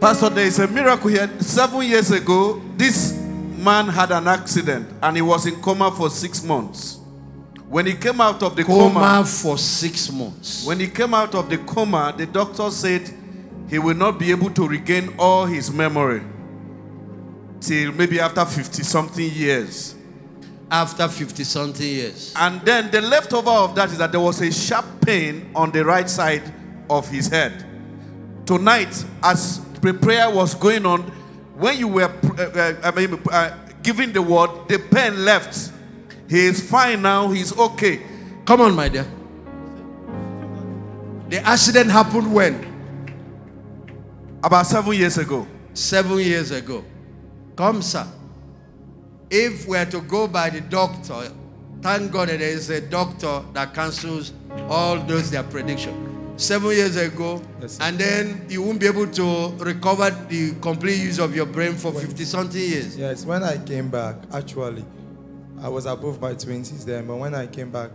Pastor, there is a miracle here. Seven years ago, this man had an accident and he was in coma for six months. When he came out of the Coma coma, for six months. when he came out of the coma, the doctor said he will not be able to regain all his memory till maybe after 50 something years. After 50 something years. And then the leftover of that is that there was a sharp pain on the right side of his head. Tonight, as prayer was going on, when you were uh, uh, I mean, uh, giving the word, the pen left. He is fine now. He's okay. Come on, my dear. The accident happened when? About seven years ago. Seven years ago. Come, sir. If we're to go by the doctor, thank God that there is a doctor that cancels all those their prediction. Seven years ago, Yes, and then you won't be able to recover the complete use of your brain for 50 something years. Yes, when I came back, actually, I was above my 20s then, but when I came back,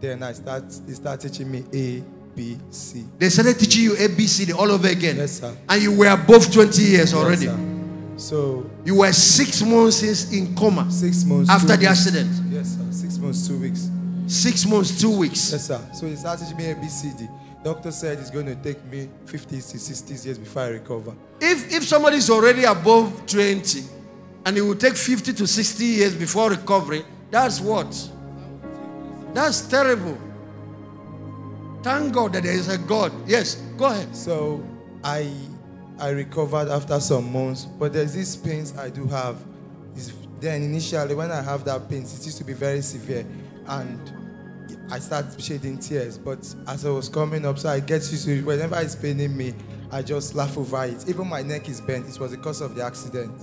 then I start, they start teaching me A, B, C. They started teaching you ABCD all over again. Yes, sir. And you were above 20 years Yes, already. sir. So, You were six months in coma six months. after the weeks. accident. Yes, sir. Six months, two weeks. Six months, two weeks. Yes, sir. So, he started teaching me A, B, C, D. Doctor said it's going to take me 50 to 60 years before I recover. If if somebody is already above 20 and it will take 50 to 60 years before recovery, that's what? That's terrible. Thank God that there is a God. Yes, go ahead. So I I recovered after some months, but there's these pains I do have. Is then initially when I have that pain, it used to be very severe, and I start shedding tears. But as I was coming up, so I get used to it. Whenever it's paining me, I just laugh over it. Even my neck is bent. It was because of the accident,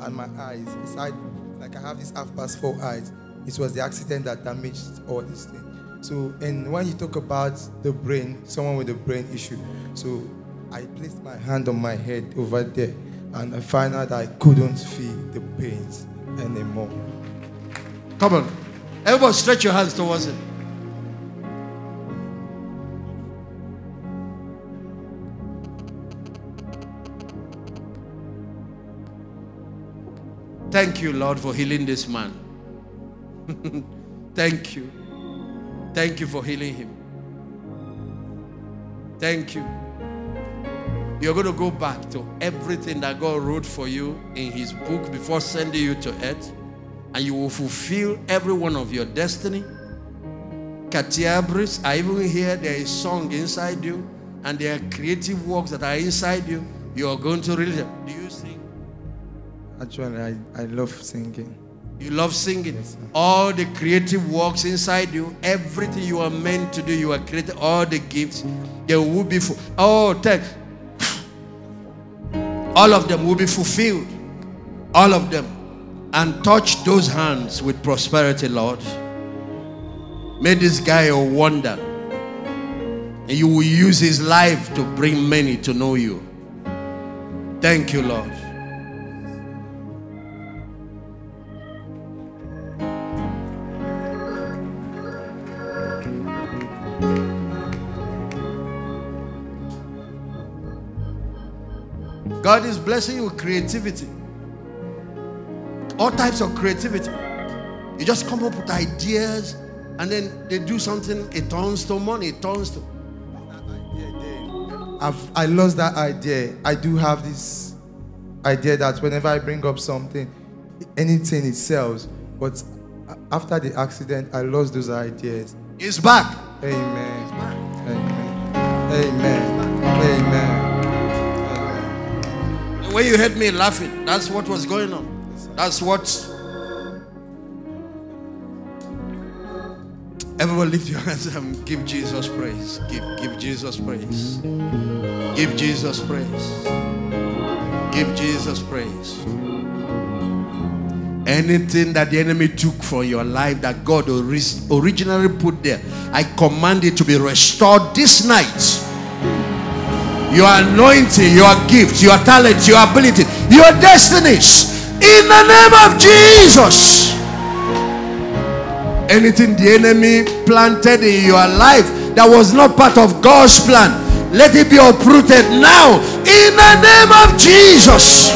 and my eyes. It's like, like I have this half past four eyes. It was the accident that damaged all these things. So, and when you talk about the brain, someone with a brain issue, so I placed my hand on my head over there, and I found out I couldn't feel the pains anymore. Come on. Everybody stretch your hands towards it. Thank you, Lord, for healing this man. Thank you. Thank you for healing him. Thank you. You're going to go back to everything that God wrote for you in His book before sending you to earth, and you will fulfill every one of your destiny. Katiabris, I even hear there is song inside you, and there are creative works that are inside you. You are going to release them. Do you sing? Actually, I, I love singing. You love singing. Yes, all the creative works inside you, everything you are meant to do, you are created. All the gifts, they will be full. Oh, thank. All of them will be fulfilled. All of them. And touch those hands with prosperity, Lord. May this guy a wonder. And you will use his life to bring many to know you. Thank you, Lord. God is blessing you with creativity. All types of creativity. You just come up with ideas and then they do something, it turns to money, it turns to. I've, I lost that idea. I do have this idea that whenever I bring up something, anything it sells. But after the accident, I lost those ideas. It's back. Amen. Amen. Amen. Amen. The way you heard me laughing, that's what was going on. That's what. Everyone lift your hands and give Jesus praise. Give, give Jesus praise. Give Jesus praise. Give Jesus praise. Anything that the enemy took from your life that God originally put there, I command it to be restored this night your anointing, your gift, your talent, your ability, your destinies. In the name of Jesus. Anything the enemy planted in your life that was not part of God's plan, Let it be uprooted now in the name of Jesus.